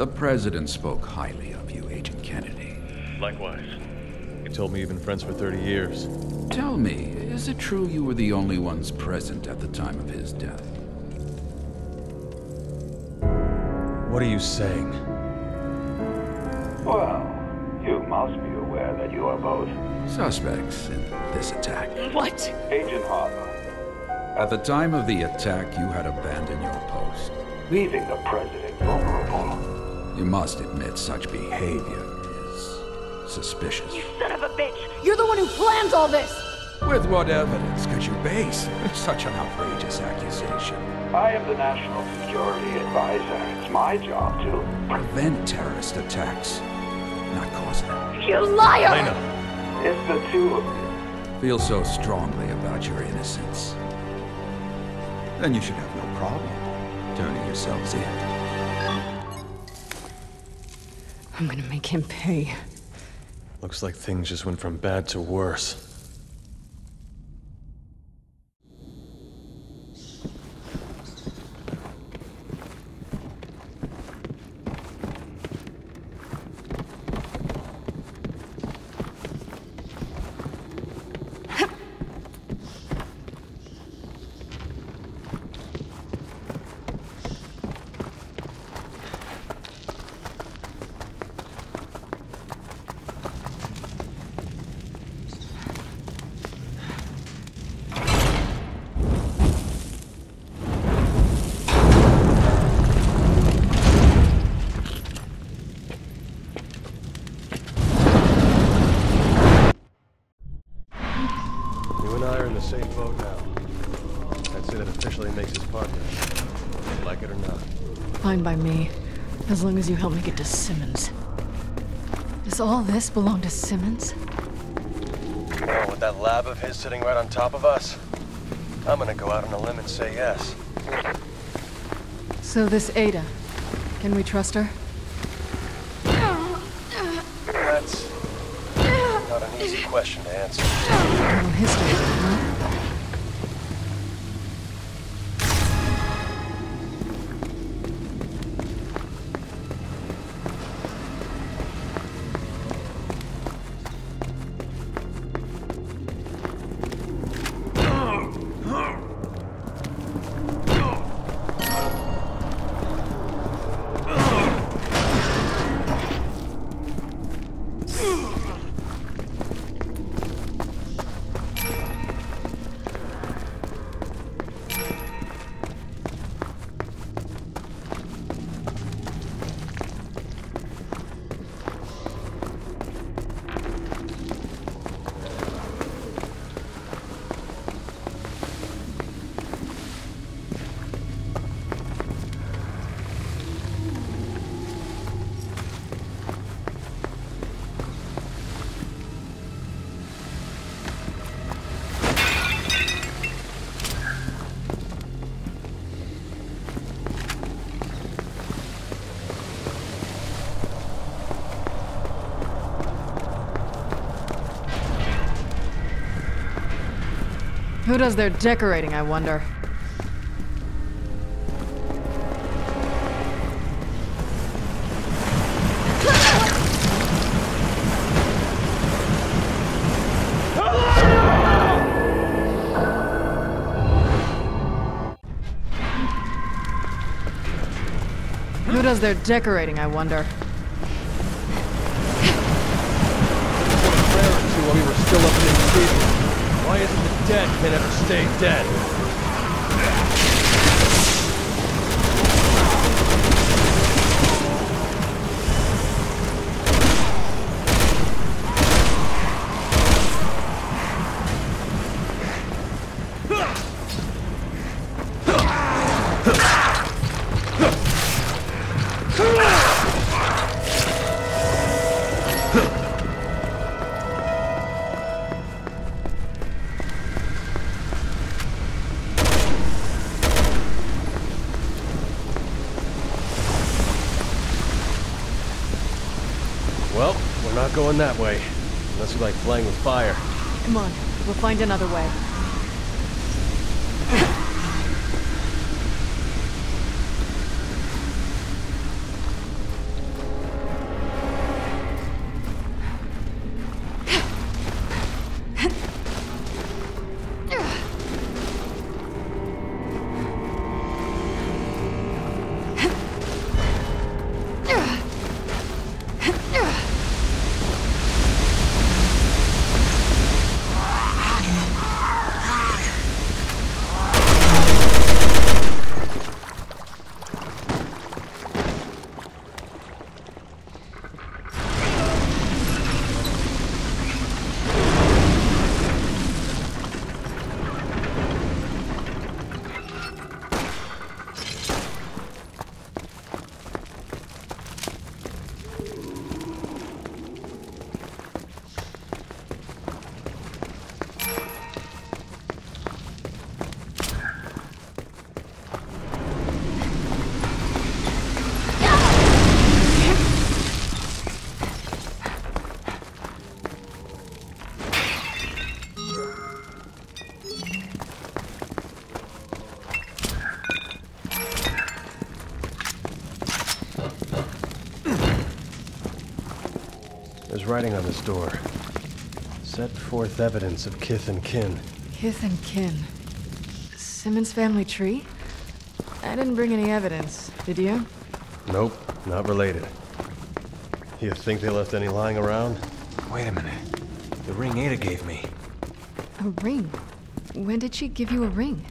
The President spoke highly of you, Agent Kennedy. Likewise. He told me you've been friends for 30 years. Tell me, is it true you were the only ones present at the time of his death? What are you saying? Well, you must be aware that you are both Suspects in this attack. What? Agent Harper, At the time of the attack, you had abandoned your post. leaving the president vulnerable. You must admit such behavior is suspicious. You son of a bitch! You're the one who plans all this! With what evidence could you base such an outrageous accusation? I am the National Security Advisor. It's my job to Prevent terrorist attacks, not cause them. You liar! Lena! It's the two of you. Feel so strongly about your innocence. Then you should have no problem turning yourselves in. I'm gonna make him pay. Looks like things just went from bad to worse. You and I are in the same boat now. I'd say that officially makes us partners. Like it or not. Fine by me. As long as you help me get to Simmons. Does all this belong to Simmons? Oh, with that lab of his sitting right on top of us, I'm gonna go out on a limb and say yes. So this Ada, can we trust her? Who does their decorating, I wonder? Who does their decorating, I wonder? we were still up in the. Why isn't the dead can ever stay dead? Going that way. Unless you like playing with fire. Come on, we'll find another way. Writing on this door. Set forth evidence of kith and kin. Kith and kin. Simmons family tree? I didn't bring any evidence, did you? Nope, not related. You think they left any lying around? Wait a minute. The ring Ada gave me. A ring? When did she give you a ring?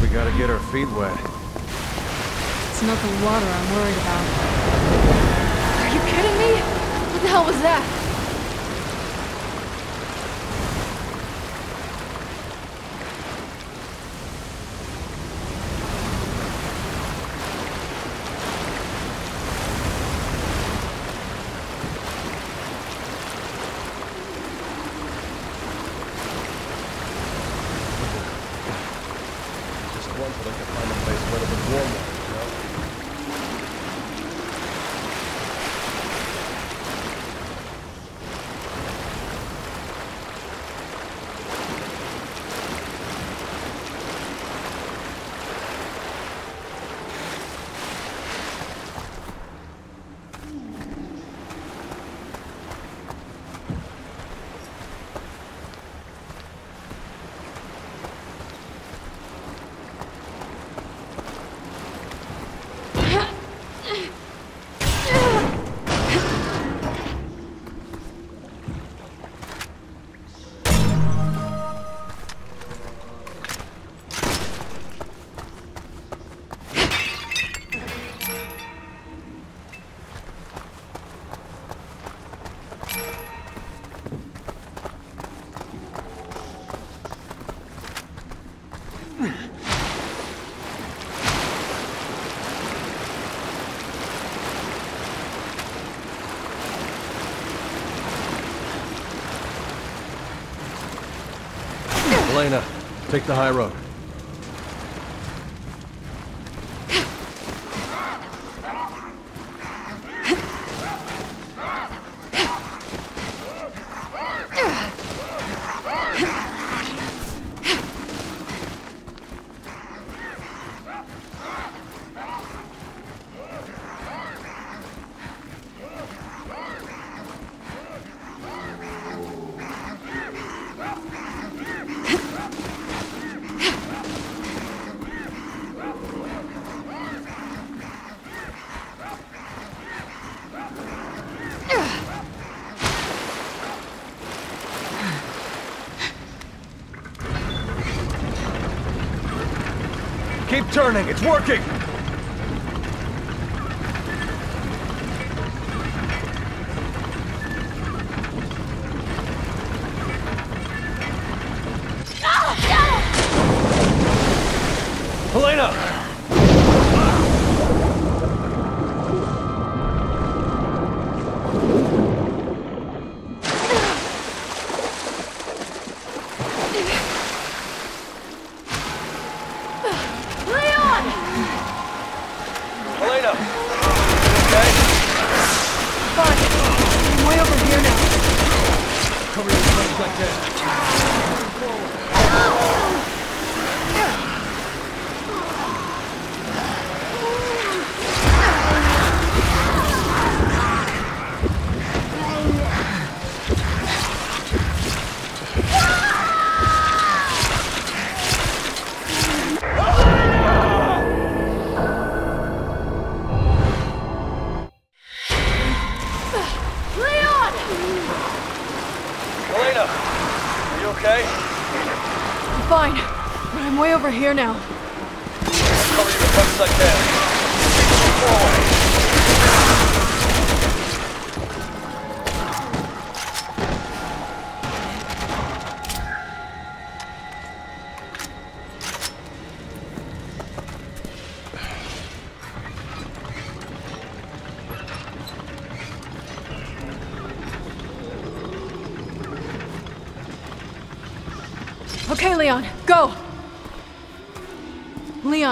We gotta get our feet wet. It's not the water I'm worried about. Are you kidding me? What the hell was that? Just once I'd like to find a place where it was warm water, you know? Helena, take the high road. Keep turning, it's working! Ah! Helena!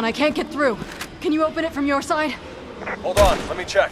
I can't get through. Can you open it from your side? Hold on, let me check.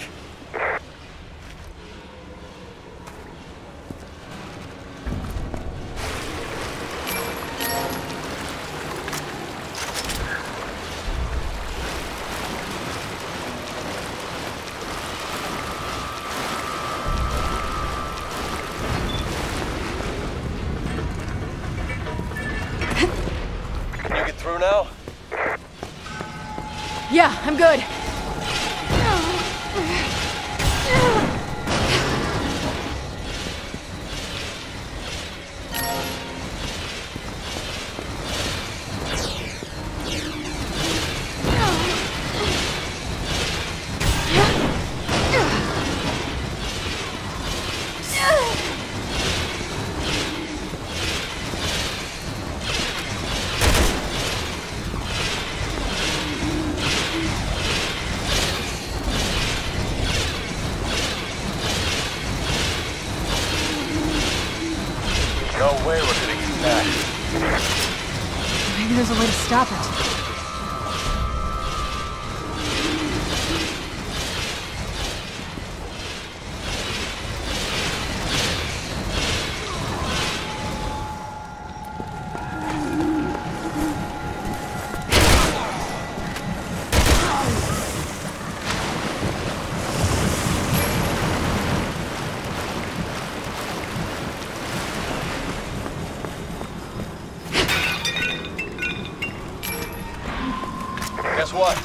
What?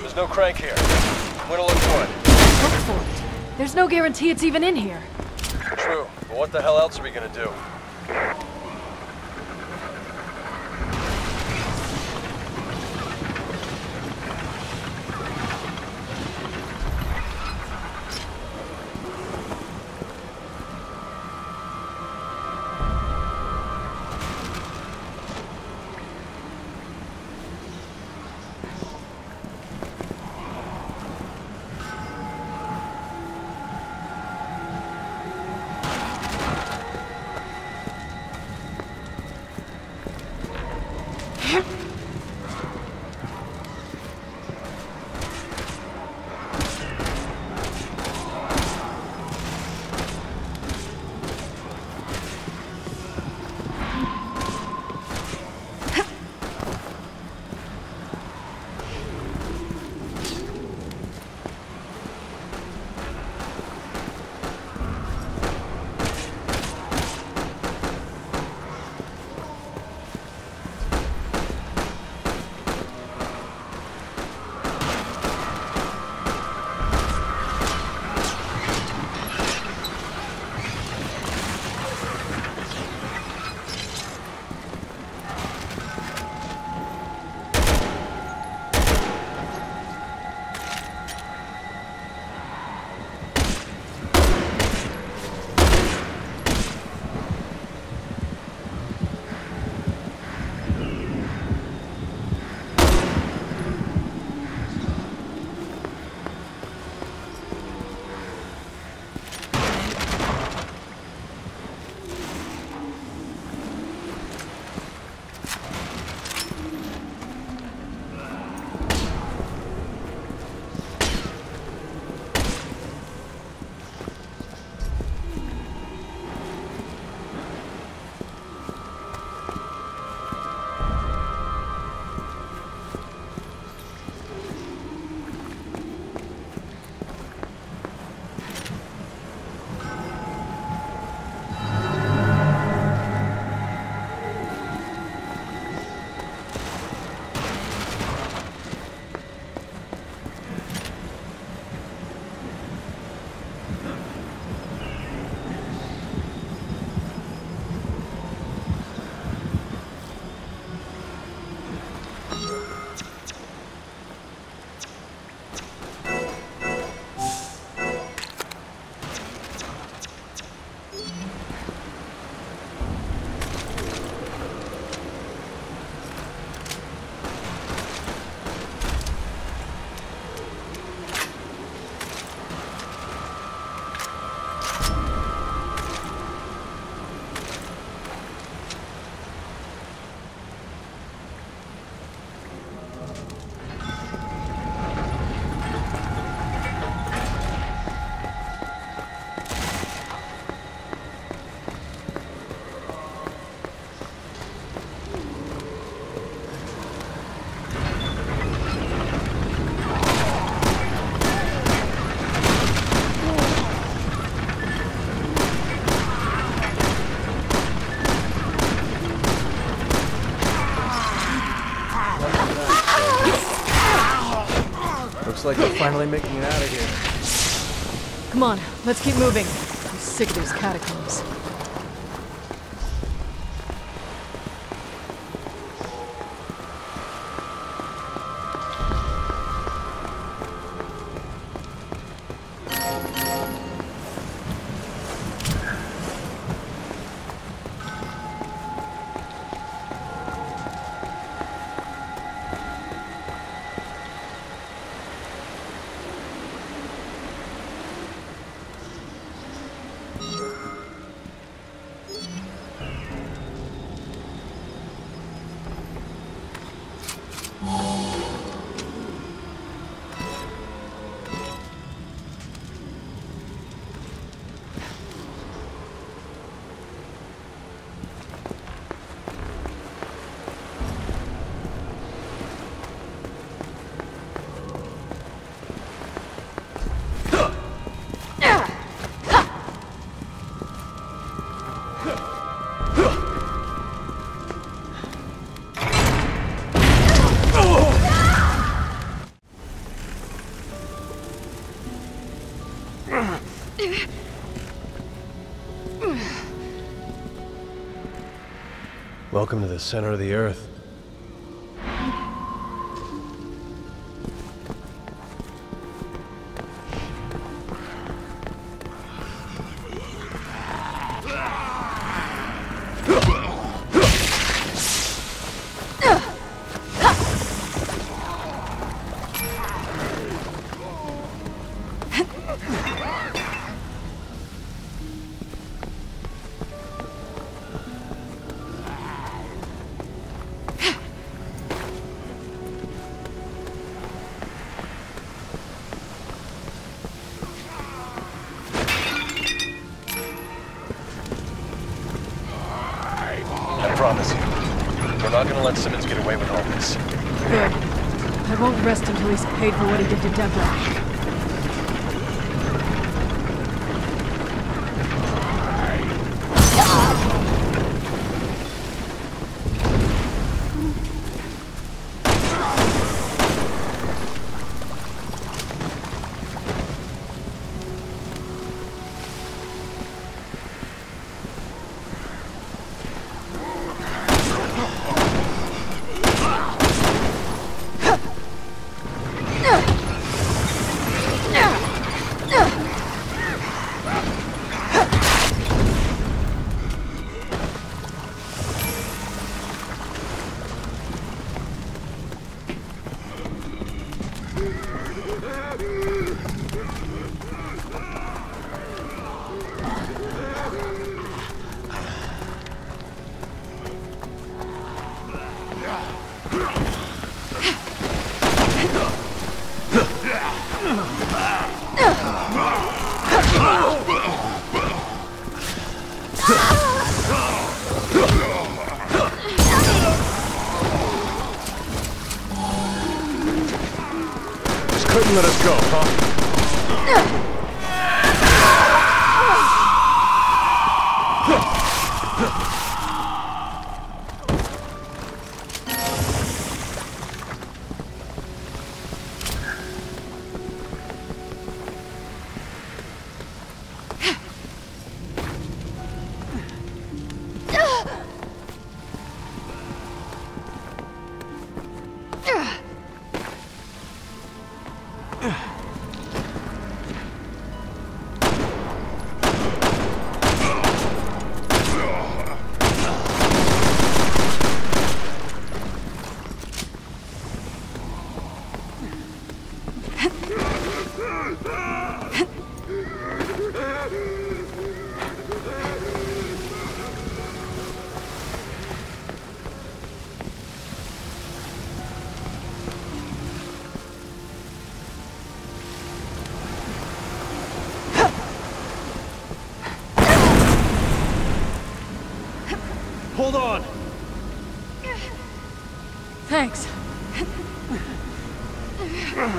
There's no crank here. I'm gonna look for it. Look for it. There's no guarantee it's even in here. True, but what the hell else are we gonna do? Like we're finally making it out of here. Come on, let's keep moving. I'm sick of these catacombs. Welcome to the center of the Earth. Gonna let Simmons get away with all this. Good. I won't rest until he's paid for what he did to Deborah.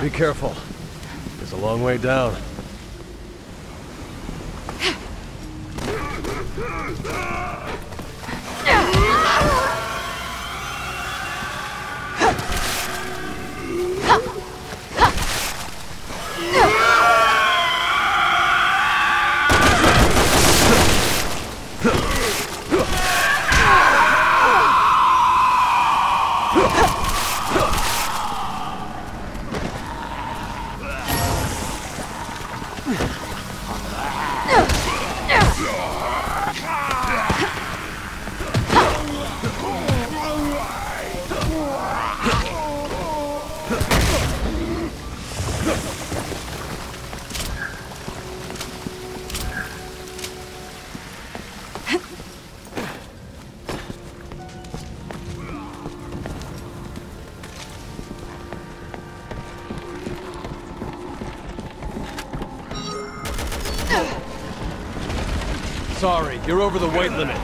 Be careful. It's a long way down. Over the weight limit.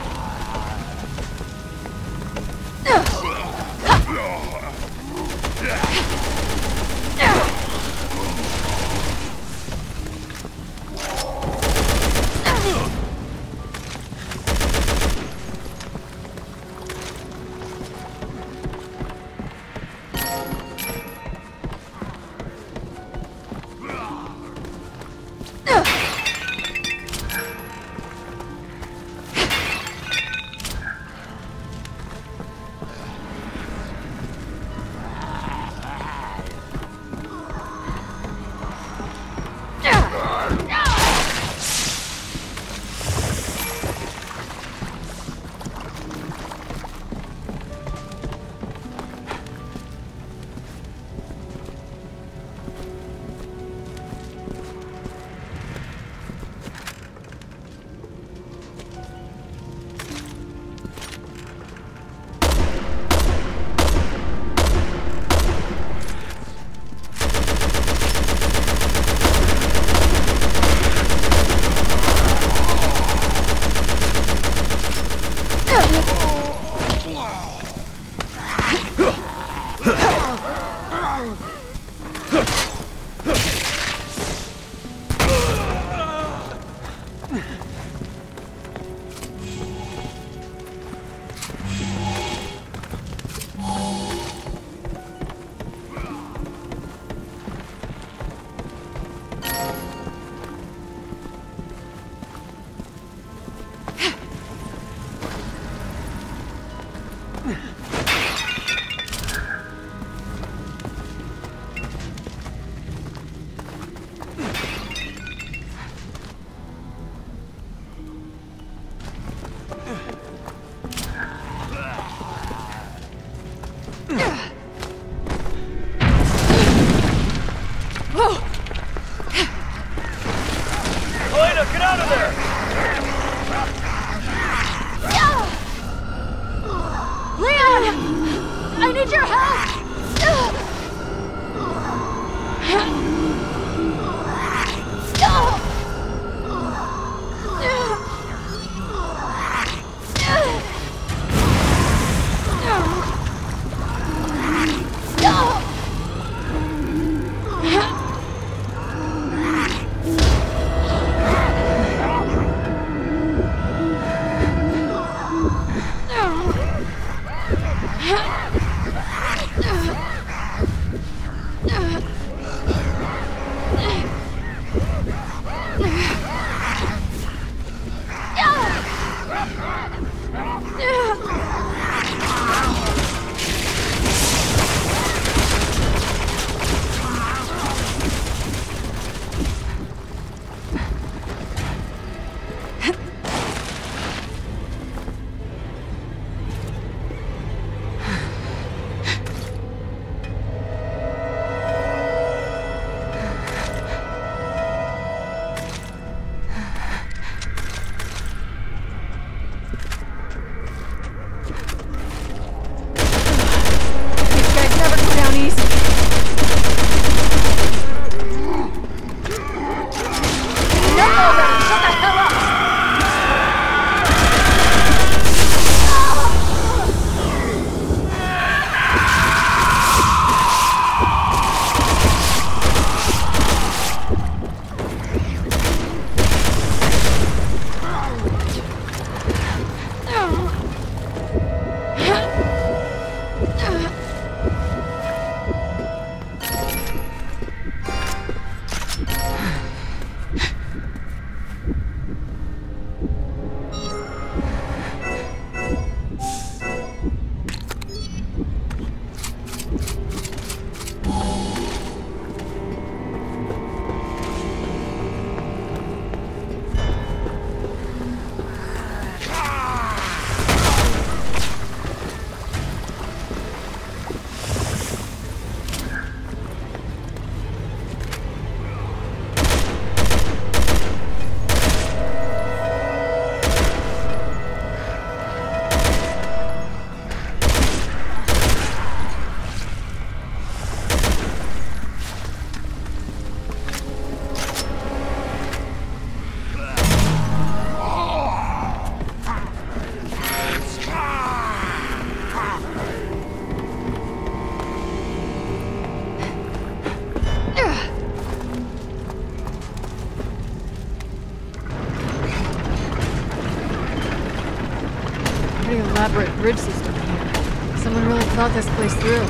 Elaborate bridge system here. Someone really thought this place through.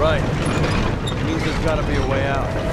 Right. Means there's gotta be a way out.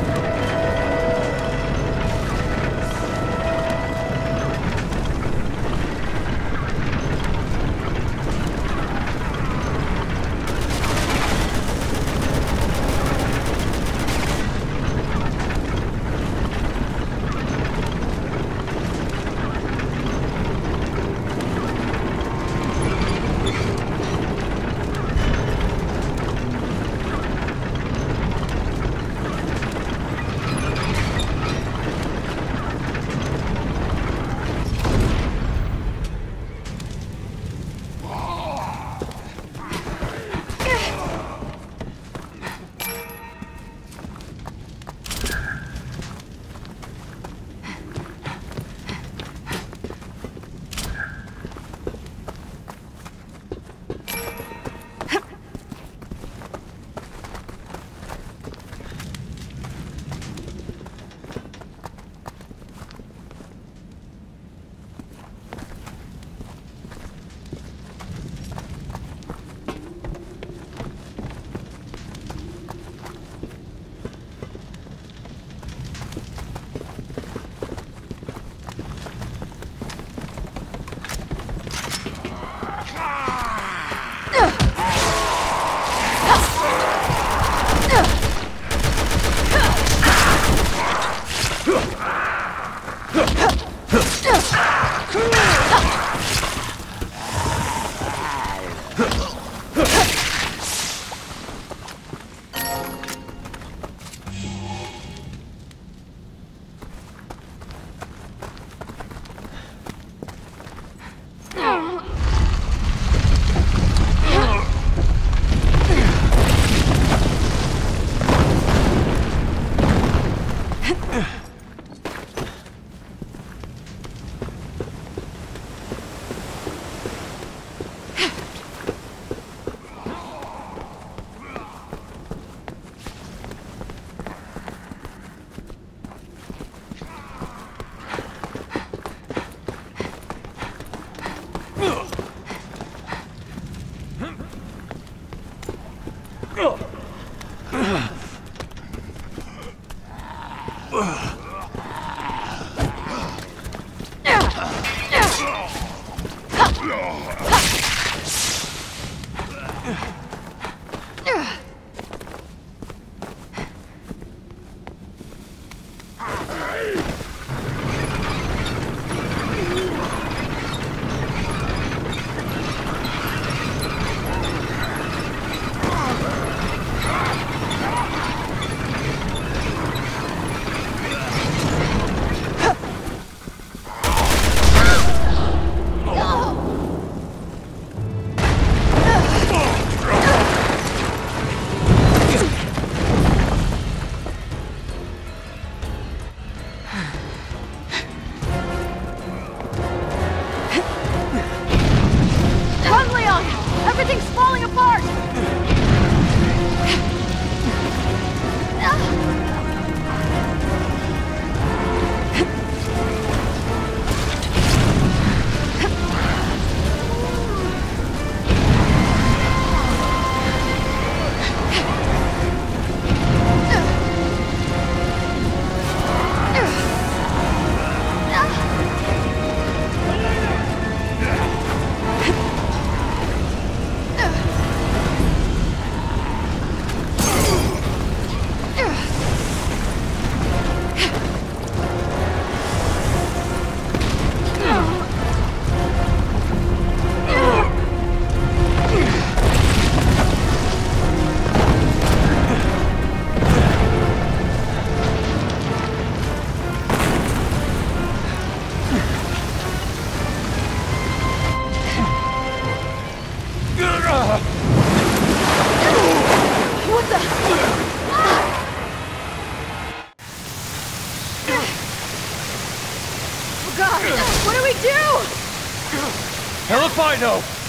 Hell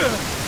if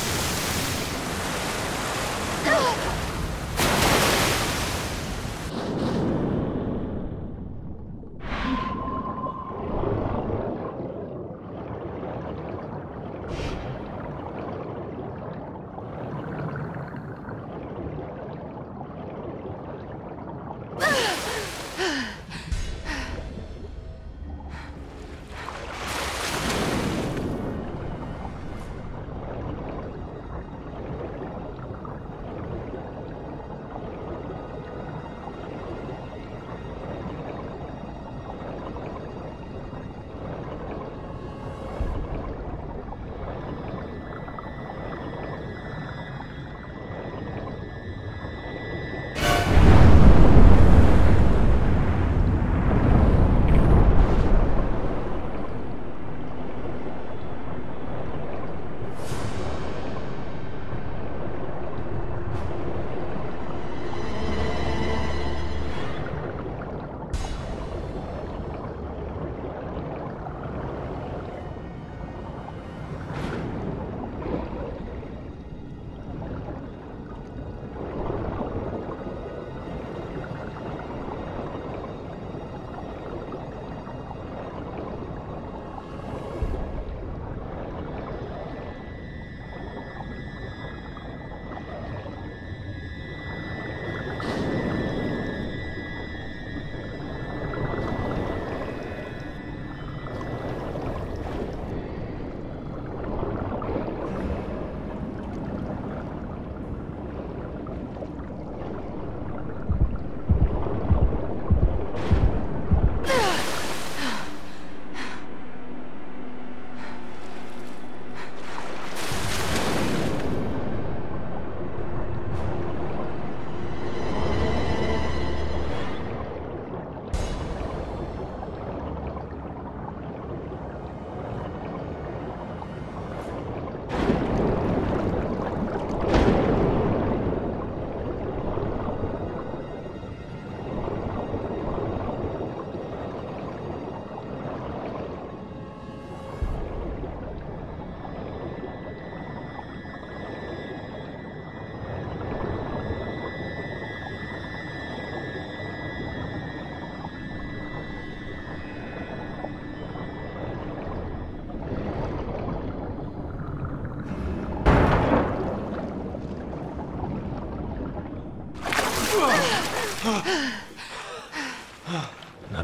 Not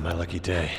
my lucky day.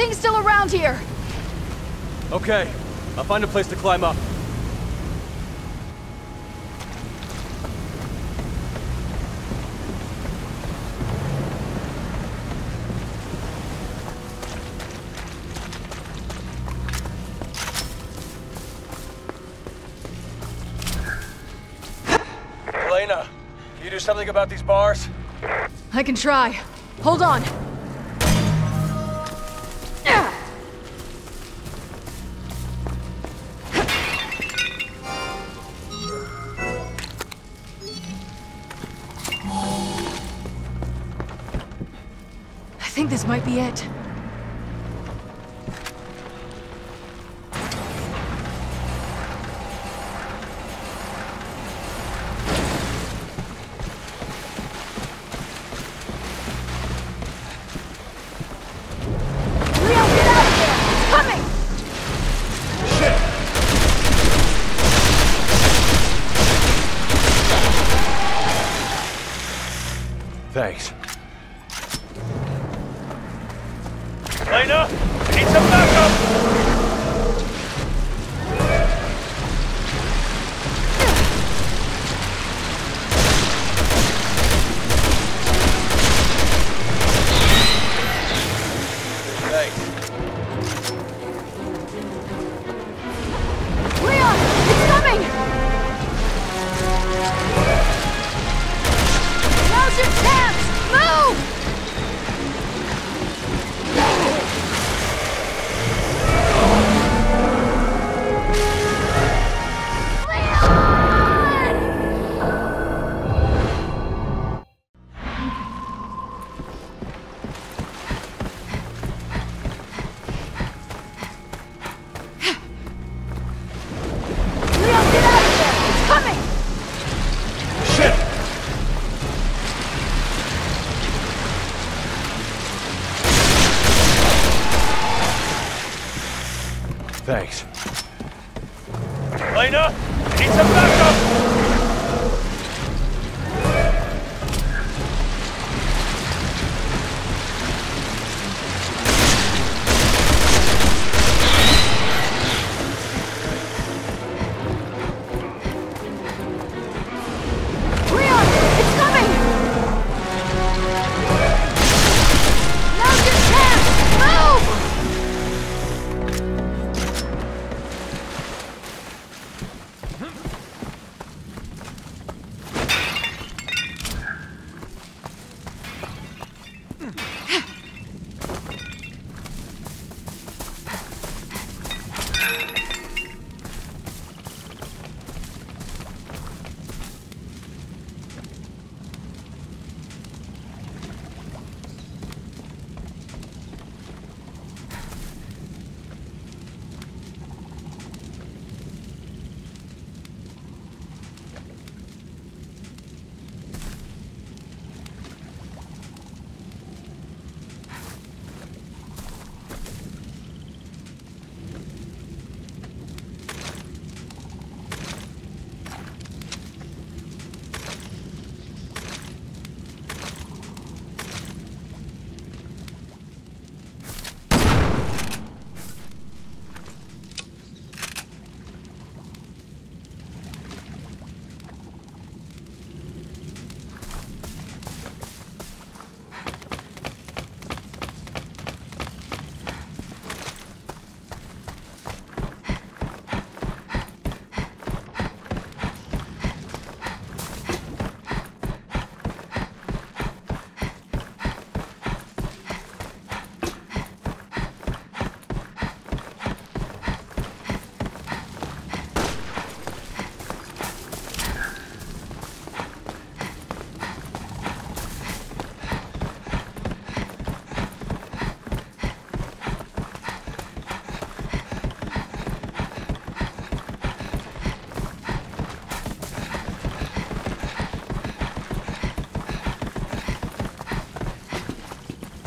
Thing's still around here! Okay, I'll find a place to climb up. Helena, can you do something about these bars? I can try. Hold on. Be it.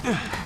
Ugh.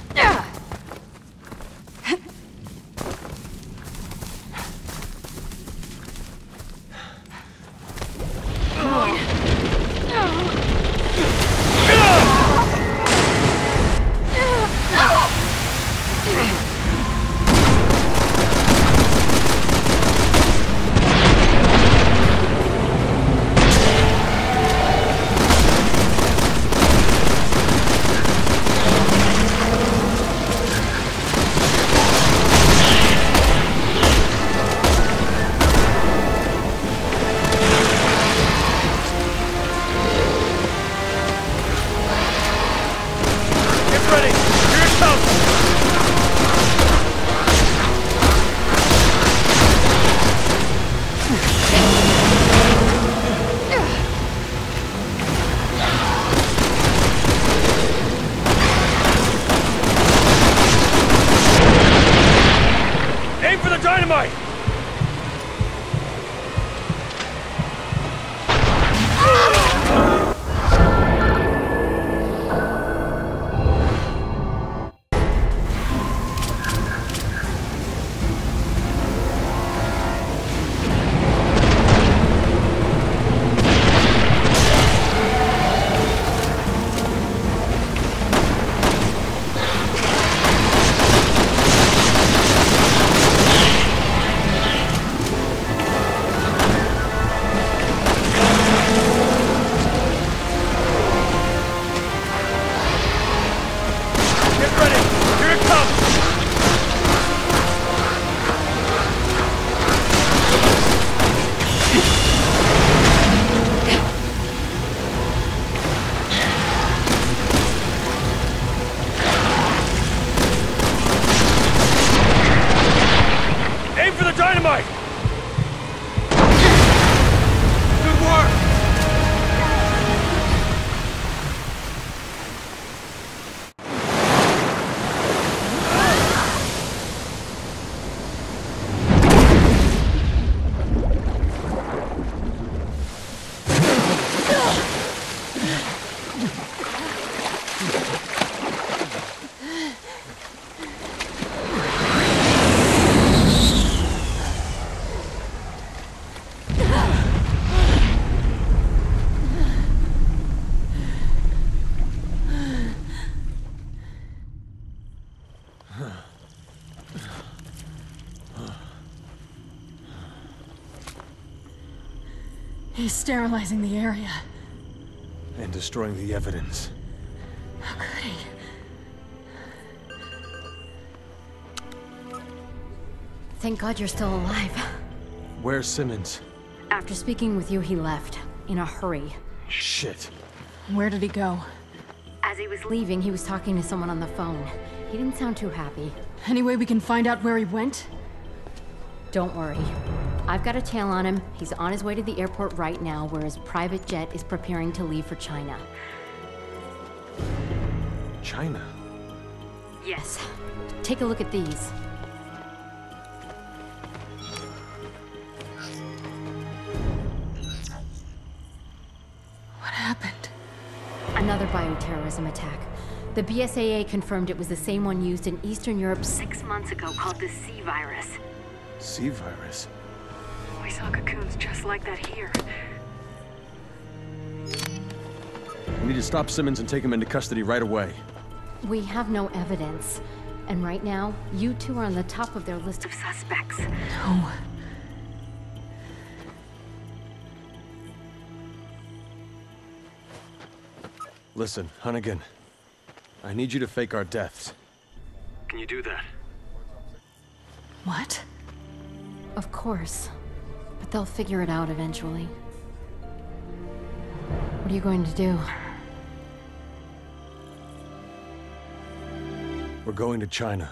He's sterilizing the area. And destroying the evidence. How could he? Thank God you're still alive. Where's Simmons? After speaking with you, he left. In a hurry. Shit. Where did he go? As he was leaving, he was talking to someone on the phone. He didn't sound too happy. Any way we can find out where he went? Don't worry. I've got a tail on him. He's on his way to the airport right now, where his private jet is preparing to leave for China. China. Yes. Take a look at these. What happened? Another bioterrorism attack. The BSAA confirmed it was the same one used in Eastern Europe six months ago called the C virus. C virus. C. We saw cocoons just like that here. We need to stop Simmons and take him into custody right away. We have no evidence. And right now, you two are on the top of their list of suspects. No. Listen, Hunnigan. I need you to fake our deaths. Can you do that? What? Of course. But they'll figure it out eventually. What are you going to do? We're going to China.